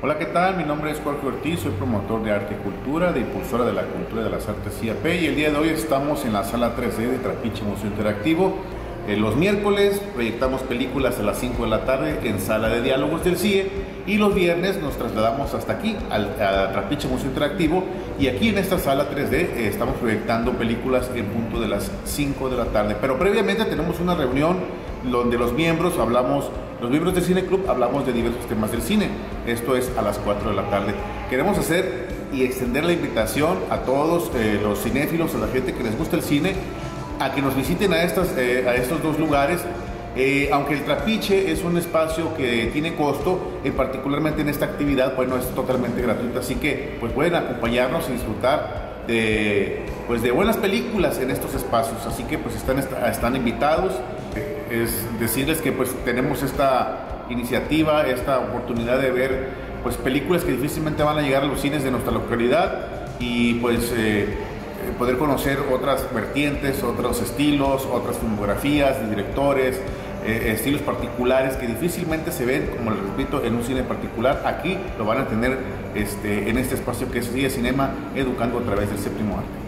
Hola, ¿qué tal? Mi nombre es Jorge Ortiz, soy promotor de arte y cultura, de impulsora de la cultura de las artes IAP y el día de hoy estamos en la sala 3D de Trapiche Museo Interactivo. Eh, los miércoles proyectamos películas a las 5 de la tarde en sala de diálogos del CIE y los viernes nos trasladamos hasta aquí, al, a Trapiche Museo Interactivo y aquí en esta sala 3D eh, estamos proyectando películas en punto de las 5 de la tarde. Pero previamente tenemos una reunión donde los miembros hablamos los miembros del Cine Club hablamos de diversos temas del cine. Esto es a las 4 de la tarde. Queremos hacer y extender la invitación a todos eh, los cinéfilos, a la gente que les gusta el cine, a que nos visiten a, estas, eh, a estos dos lugares. Eh, aunque el trapiche es un espacio que tiene costo, en particularmente en esta actividad, pues no es totalmente gratuito, así que pues pueden acompañarnos y disfrutar de, pues de buenas películas en estos espacios, así que pues están, están invitados es decirles que pues tenemos esta iniciativa, esta oportunidad de ver pues películas que difícilmente van a llegar a los cines de nuestra localidad y pues eh, eh, poder conocer otras vertientes, otros estilos, otras filmografías de directores, eh, estilos particulares que difícilmente se ven, como les repito, en un cine particular. Aquí lo van a tener este, en este espacio que es Día Cinema, educando a través del séptimo arte.